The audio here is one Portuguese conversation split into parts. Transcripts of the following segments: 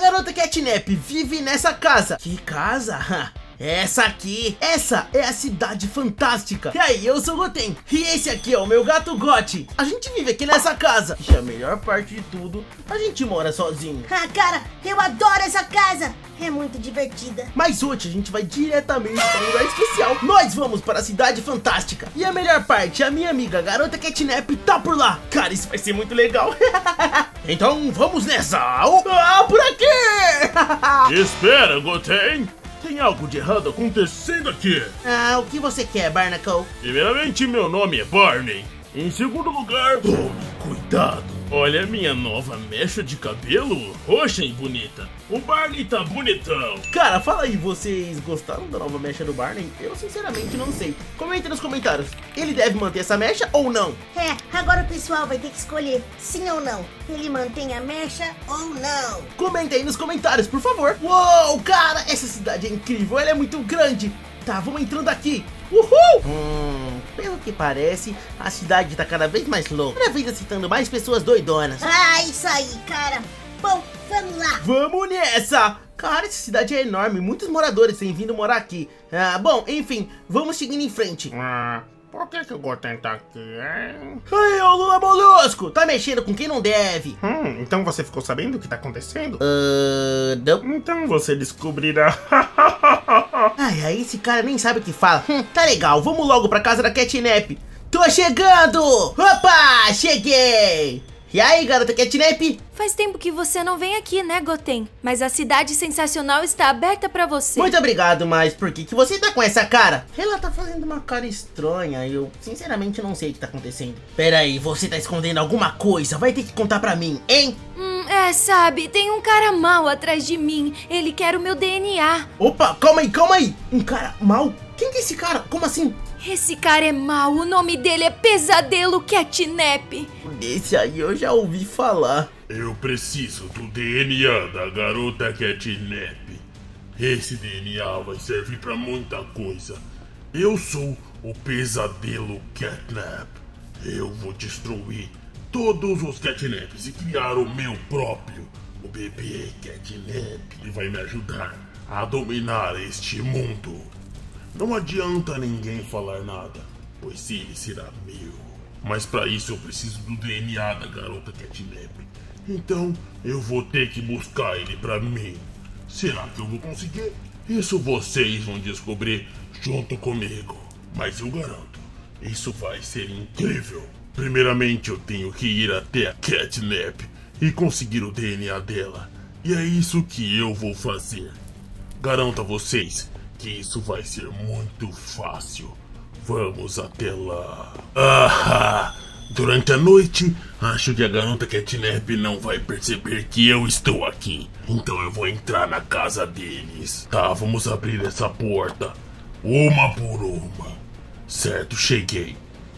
garota Catnap vive nessa casa. Que casa? Essa aqui, essa é a cidade fantástica. E aí, eu sou o Goten. E esse aqui é o meu gato Gotti. A gente vive aqui nessa casa. E a melhor parte de tudo, a gente mora sozinho. Ah, cara, eu adoro essa casa. É muito divertida. Mas hoje a gente vai diretamente para um lugar especial. Nós vamos para a cidade fantástica. E a melhor parte, a minha amiga a garota Catnap tá por lá. Cara, isso vai ser muito legal. então vamos nessa. Ah, por aqui. Espera, Goten. Tem algo de errado acontecendo aqui. Ah, o que você quer, Barnacle? Primeiramente, meu nome é Barney. Em segundo lugar, tome cuidado. Olha a minha nova mecha de cabelo, roxa e bonita. O Barney tá bonitão. Cara, fala aí, vocês gostaram da nova mecha do Barney? Eu sinceramente não sei. Comenta nos comentários. Ele deve manter essa mecha ou não? É, agora o pessoal vai ter que escolher sim ou não. Ele mantém a mecha ou não. Comenta aí nos comentários, por favor. Uou, cara, essa cidade é incrível, ela é muito grande. Tá, vamos entrando aqui. Uhul! Hum, pelo que parece, a cidade tá cada vez mais louca. Cada vez aceitando mais pessoas doidonas. Ah, isso aí, cara. Bom, vamos lá. Vamos nessa! Cara, essa cidade é enorme, muitos moradores têm vindo morar aqui. Ah, bom, enfim, vamos seguindo em frente. Ah, por que, que o Goten tá aqui, hein? Ai, ô Lula Molusco, tá mexendo com quem não deve. Hum, então você ficou sabendo o que tá acontecendo? Uh, não. Então você descobrirá. Ai, esse cara nem sabe o que fala. Hum, tá legal, vamos logo pra casa da Catnap. Tô chegando! Opa, cheguei! E aí, garota Catnap? Faz tempo que você não vem aqui, né, Goten? Mas a cidade sensacional está aberta pra você. Muito obrigado, mas por que, que você tá com essa cara? Ela tá fazendo uma cara estranha e eu sinceramente não sei o que tá acontecendo. Pera aí, você tá escondendo alguma coisa, vai ter que contar pra mim, hein? Hum, é, sabe, tem um cara mal atrás de mim. Ele quer o meu DNA. Opa, calma aí, calma aí! Um cara mal? Quem que é esse cara? Como assim? Esse cara é mau, o nome dele é Pesadelo Catnap. Esse aí eu já ouvi falar. Eu preciso do DNA da garota Catnap. Esse DNA vai servir pra muita coisa. Eu sou o pesadelo Catnap. Eu vou destruir todos os Catnaps e criar o meu próprio, o bebê Catnap. Ele vai me ajudar a dominar este mundo. Não adianta ninguém falar nada, pois ele será meu. Mas para isso eu preciso do DNA da garota Catnap. Então eu vou ter que buscar ele para mim. Será que eu vou conseguir? Isso vocês vão descobrir junto comigo. Mas eu garanto, isso vai ser incrível. Primeiramente eu tenho que ir até a Catnap e conseguir o DNA dela. E é isso que eu vou fazer. Garanto a vocês que isso vai ser muito fácil. Vamos até lá. Ah! Durante a noite, acho que a garota Catnap não vai perceber que eu estou aqui. Então eu vou entrar na casa deles. Tá, vamos abrir essa porta. Uma por uma. Certo, cheguei.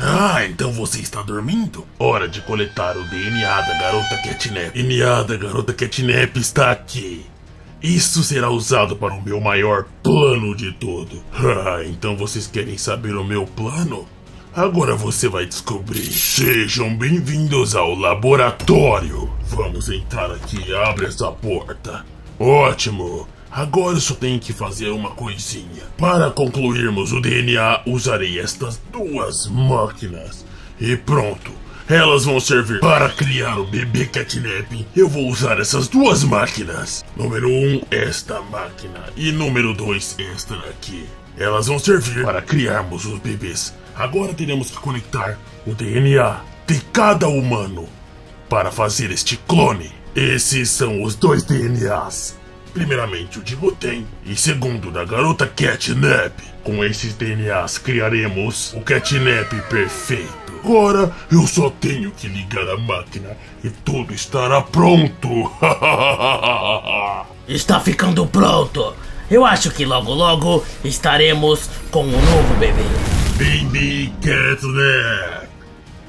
Ah, então você está dormindo? Hora de coletar o DNA da garota Catnap. DNA da garota Catnap está aqui. Isso será usado para o meu maior plano de tudo. Ah, então vocês querem saber o meu plano? Agora você vai descobrir. Sejam bem-vindos ao laboratório. Vamos entrar aqui, abre essa porta. Ótimo. Agora só tenho que fazer uma coisinha. Para concluirmos o DNA, usarei estas duas máquinas. E pronto. Elas vão servir para criar o bebê catnap. Eu vou usar essas duas máquinas. Número 1, um, esta máquina. E número 2, esta aqui. Elas vão servir para criarmos os bebês. Agora teremos que conectar o DNA de cada humano para fazer este clone. Esses são os dois DNAs. Primeiramente o de Goten e segundo da garota Catnap. Com esses DNAs criaremos o Catnap perfeito. Agora eu só tenho que ligar a máquina e tudo estará pronto. Está ficando pronto. Eu acho que logo logo estaremos com um novo bebê. Baby Catnap!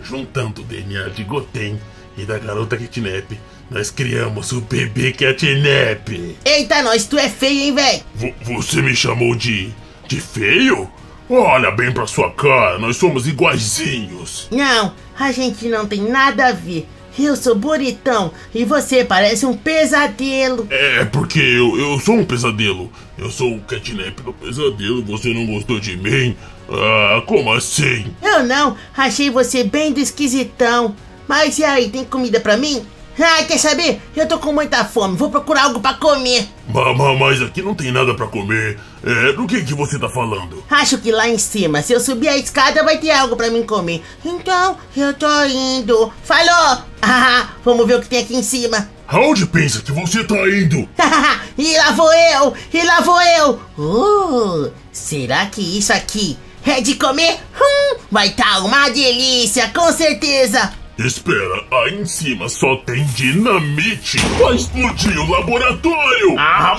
Juntando o DNA de Goten e da garota Catnap, nós criamos o bebê Catnap. Eita, nós, tu é feio, hein, véi? Vo- você me chamou de. de feio? Olha bem pra sua cara, nós somos iguaizinhos. Não, a gente não tem nada a ver. Eu sou bonitão e você parece um pesadelo. É porque eu, eu sou um pesadelo. Eu sou o Catnap do pesadelo, você não gostou de mim? Ah, como assim? Eu não, achei você bem do esquisitão. Mas e aí, tem comida pra mim? Ah, quer saber? Eu tô com muita fome, vou procurar algo pra comer. Ma- ma- Mas aqui não tem nada pra comer. É, do que que você tá falando? Acho que lá em cima, se eu subir a escada, vai ter algo pra mim comer. Então, eu tô indo. Falou! Ah, vamos ver o que tem aqui em cima. Aonde pensa que você tá indo? e lá vou eu! E lá vou eu! Uh, será que isso aqui é de comer? Hum, vai tá uma delícia, com certeza! Espera, aí em cima só tem dinamite. Vai explodir o laboratório. Ah.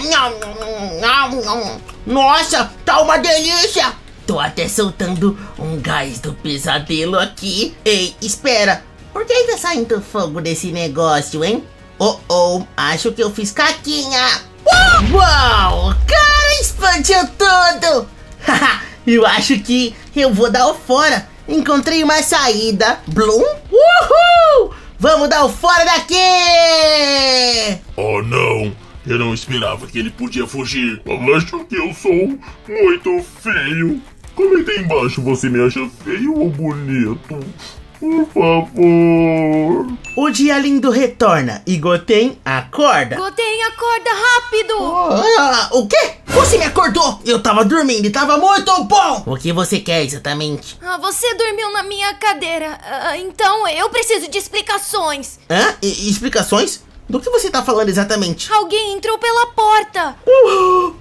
Nossa, tá uma delícia! Tô até soltando um gás do pesadelo aqui. Ei, espera! Por que tá saindo fogo desse negócio, hein? Oh, oh, acho que eu fiz caquinha! Uau! Uau! Cara, explodiu tudo! Eu acho que eu vou dar o fora. Encontrei uma saída. Bloom? Uhul! Vamos dar o fora daqui! Oh não, eu não esperava que ele podia fugir. Eu acho que eu sou muito feio. Comenta aí embaixo, você me acha feio ou bonito? Por favor. O dia lindo retorna e Goten acorda. Goten, acorda rápido! Ah, o quê? Você me acordou! Eu tava dormindo e tava muito bom. O que você quer exatamente? Ah, você dormiu na minha cadeira. Ah, então eu preciso de explicações. Hã? E- explicações? Do que você tá falando exatamente? Alguém entrou pela porta. Uh,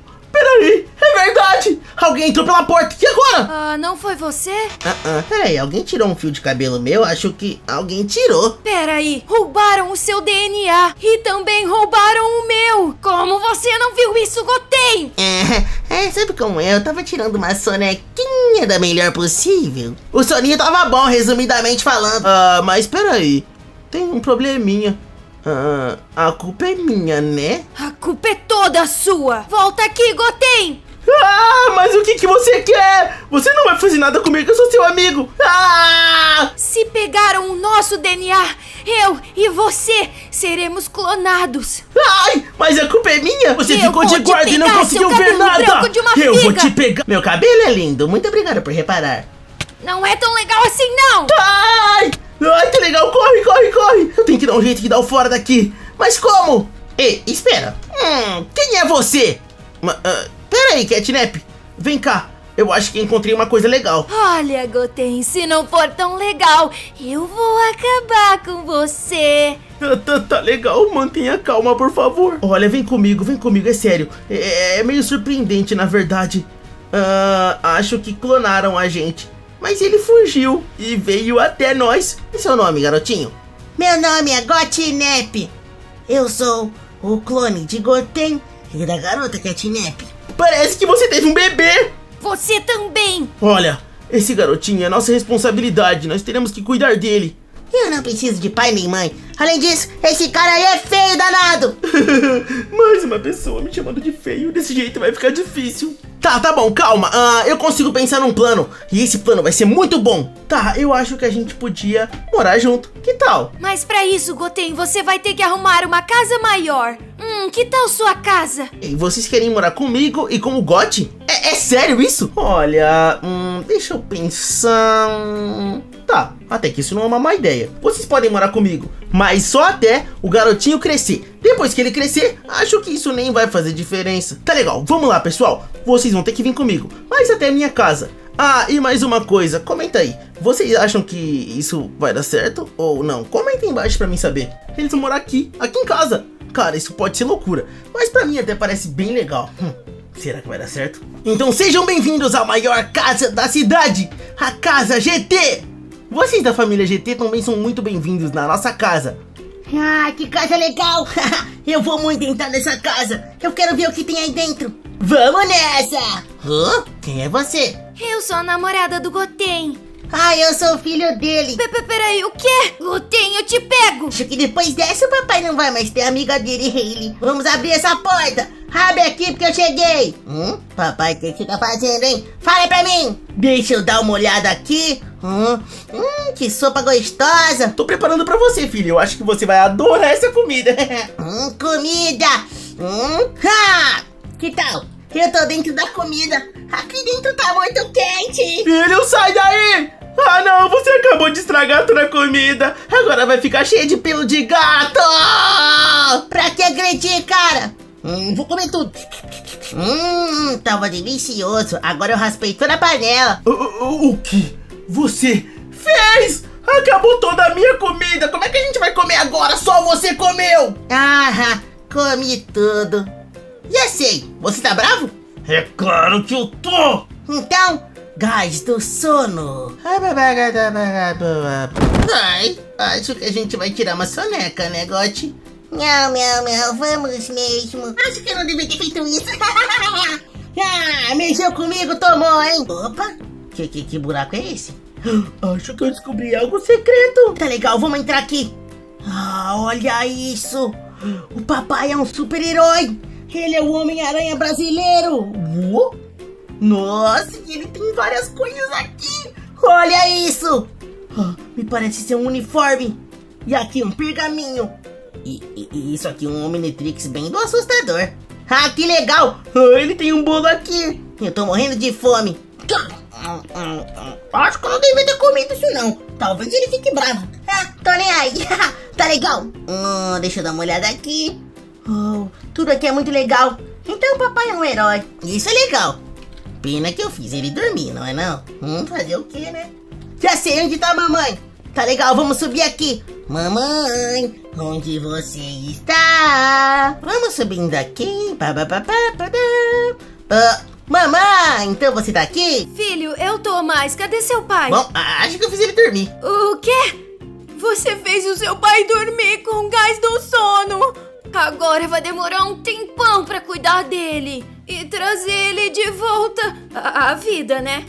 peraí, é verdade! Alguém entrou pela porta, e agora? Ah, não foi você? Ah, ah, peraí, alguém tirou um fio de cabelo meu? Acho que alguém tirou. Peraí, roubaram o seu DNA e também roubaram o meu. Como você não viu isso, Goten? É, é, sabe como é? Eu tava tirando uma sonequinha da melhor possível. O soninho tava bom, resumidamente falando. Ah, mas peraí, tem um probleminha. Ah, a culpa é minha, né? A culpa é toda sua. Volta aqui, Goten. Ah, mas o que que você quer? Você não vai fazer nada comigo, eu sou seu amigo. Ah! Se pegaram o nosso DNA, eu e você seremos clonados. Ai, mas a culpa é minha. Você Eu ficou de guarda e não conseguiu ver nada. eu vou te pegar. Meu cabelo é lindo. Muito obrigado por reparar. Não é tão legal assim, não. Ai! Ai, que legal! Corre, corre, corre! Eu tenho que dar um jeito de dar o fora daqui. Mas como? Ei, espera. Hum, quem é você? Ma, ah, pera aí, Catnap. Vem cá. Eu acho que encontrei uma coisa legal. Olha, Goten, se não for tão legal, eu vou acabar com você. Ah, Tá, tá legal, mantenha calma, por favor. Olha, vem comigo, vem comigo, é sério. É, é meio surpreendente, na verdade. Ah, acho que clonaram a gente. Mas ele fugiu e veio até nós. E seu nome, garotinho? Meu nome é Gotinep. Eu sou o clone de Goten e da garota Catnap. Parece que você teve um bebê. Você também. Olha, esse garotinho é nossa responsabilidade. Nós teremos que cuidar dele. Eu não preciso de pai nem mãe. Além disso, esse cara aí é feio danado. Mais uma pessoa me chamando de feio. Desse jeito vai ficar difícil. Tá, tá bom, calma. Ah, eu consigo pensar num plano. E esse plano vai ser muito bom. Tá, eu acho que a gente podia morar junto. Que tal? Mas pra isso, Goten, você vai ter que arrumar uma casa maior. Hum, que tal sua casa? E vocês querem morar comigo e com o Gotti? É, é sério isso? Olha, hum, deixa eu pensar. hum, Tá, até que isso não é uma má ideia. Vocês podem morar comigo, mas só até o garotinho crescer. Depois que ele crescer, acho que isso nem vai fazer diferença. Tá legal, vamos lá, pessoal. Vocês vão ter que vir comigo, mas até minha casa. Ah, e mais uma coisa, comenta aí. Vocês acham que isso vai dar certo ou não? Comenta embaixo pra mim saber. Eles vão morar aqui, aqui em casa. Cara, isso pode ser loucura, mas pra mim até parece bem legal. Hum, será que vai dar certo? Então sejam bem-vindos à maior casa da cidade, a Casa GT! Vocês da família GT também são muito bem-vindos na nossa casa. Ah, que casa legal. Eu vou muito entrar nessa casa. Eu quero ver o que tem aí dentro. Vamos nessa! Hã? Quem é você? Eu sou a namorada do Goten. Ah, eu sou o filho dele. Pe- pe- Peraí, o quê? Goten, eu te pego! Acho que depois dessa o papai não vai mais ter amiga dele, Hailey. Vamos abrir essa porta. Abre aqui porque eu cheguei. Hum? Papai, o que você tá fazendo, hein? Fala pra mim. Deixa eu dar uma olhada aqui. Hum, hum que sopa gostosa. Tô preparando pra você, filho. Eu acho que você vai adorar essa comida. Hum, comida. Hum, ha! Que tal? Eu tô dentro da comida. Aqui dentro tá muito quente. filho, sai daí! Ah, não, você acabou de estragar toda a comida. Agora vai ficar cheia de pelo de gato. Pra que agredir, cara? Hum, vou comer tudo. Hum, tava delicioso. Agora eu raspei toda a panela. O, o, o que você fez? Acabou toda a minha comida. Como é que a gente vai comer agora? Só você comeu. Ah, comi tudo. Já sei, você tá bravo? É claro que eu tô. Então, gás do sono. Ai, acho que a gente vai tirar uma soneca, né, Gotti? Miau, miau, miau, vamos mesmo. Acho que eu não devia ter feito isso. ah, mexeu comigo, tomou, hein? Opa, que, que, que buraco é esse? Acho que eu descobri algo secreto. Tá legal, vamos entrar aqui. Ah, olha isso. O papai é um super-herói. Ele é o Homem-Aranha brasileiro. Uou. Nossa, e ele tem várias coisas aqui. Olha isso. Ah, me parece ser um uniforme. E aqui um pergaminho. E, e- e isso aqui um Omnitrix bem do assustador. Ah, que legal. Ah, ele tem um bolo aqui. Eu tô morrendo de fome. Acho que eu não devia ter comido isso não. Talvez ele fique bravo. Ah, tô nem aí. tá legal. Hum, deixa eu dar uma olhada aqui. Oh, tudo aqui é muito legal. Então o papai é um herói. Isso é legal. Pena que eu fiz ele dormir, não é não? Hum, fazer o quê, né? Já sei onde tá a mamãe. Tá legal, vamos subir aqui. Mamãe, onde você está? Vamos subindo aqui. Pá, pá, pá, pá, pá, pá. Ah, mamãe, então você tá aqui? Filho, eu tô mais. Cadê seu pai? Bom, acho que eu fiz ele dormir. O quê? Você fez o seu pai dormir com o gás do sono. Agora vai demorar um tempão pra cuidar dele e trazer ele de volta à à vida, né?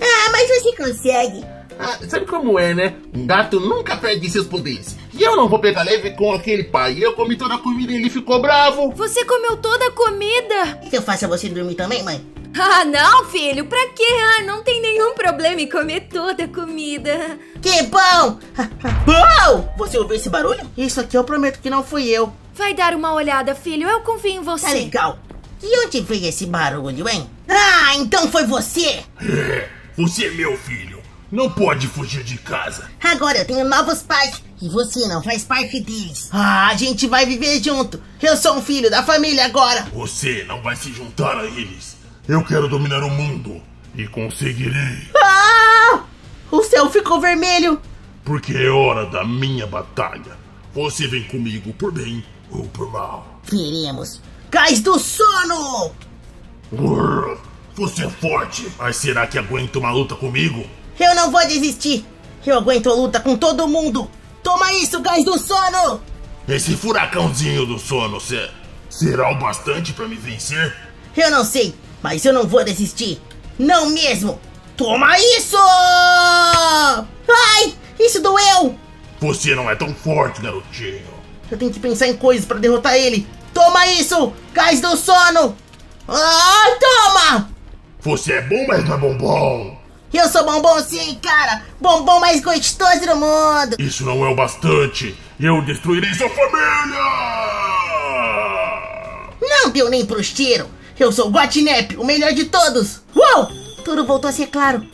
Ah, mas você consegue. Ah, sabe como é, né? Um gato nunca perde seus poderes. E eu não vou pegar leve com aquele pai. Eu comi toda a comida e ele ficou bravo. Você comeu toda a comida. E se eu faço você dormir também, mãe? Ah, não, filho, pra quê? Ah, não tem nenhum problema em comer toda a comida. Que bom! Uau! Você ouviu esse barulho? Isso aqui eu prometo que não fui eu. Vai dar uma olhada, filho, eu confio em Tá você. legal. De onde veio esse barulho, hein? Ah, então foi você! É, você é meu filho. Não pode fugir de casa. Agora eu tenho novos pais e você não faz parte deles. Ah, a gente vai viver junto. Eu sou um filho da família agora. Você não vai se juntar a eles. Eu quero dominar o mundo. E conseguirei. Ah! O céu ficou vermelho. Porque é hora da minha batalha. Você vem comigo por bem ou por mal. Queremos. Gás do sono! Urr, Você é forte, mas será que aguenta uma luta comigo? Eu não vou desistir. Eu aguento a luta com todo mundo. Toma isso, gás do sono! Esse furacãozinho do sono se- será o bastante pra me vencer? Eu não sei, mas eu não vou desistir. Não mesmo. Toma isso! Ai, isso doeu! Você não é tão forte, garotinho. Eu tenho que pensar em coisas pra derrotar ele. Toma isso! Gás do sono! Ai, toma! Você é bom, mas não é bombom. Eu sou bombom sim, cara! Bombom mais gostoso do mundo! Isso não é o bastante. Eu destruirei sua família! Não deu nem pro cheiro! Eu sou o Guatinep, o melhor de todos! Uou! Tudo voltou a ser claro.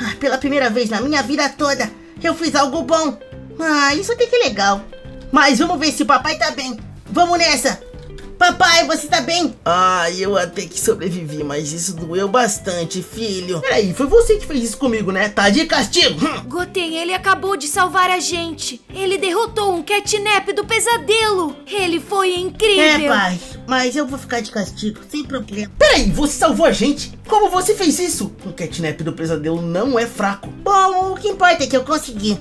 Ah, pela primeira vez na minha vida toda, eu fiz algo bom. Ah, isso até que é legal. Mas vamos ver se o papai tá bem. Vamos nessa! Papai, você tá bem? Ah, eu até que sobrevivi, mas isso doeu bastante, filho. Peraí, foi você que fez isso comigo, né? Tá de castigo. Hum. Goten, ele acabou de salvar a gente. Ele derrotou um catnap do pesadelo. Ele foi É, incrível. pai, mas eu vou ficar de castigo, sem problema. Peraí, você salvou a gente? Como você fez isso? O catnap do pesadelo não é fraco. Bom, o que importa é que eu consegui.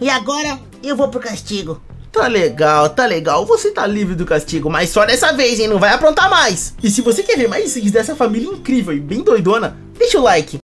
E agora eu vou pro castigo. Tá legal, tá legal. Você tá livre do castigo, mas só dessa vez, hein? Não vai aprontar mais. E se você quer ver mais vídeos dessa família incrível e bem doidona, deixa o like.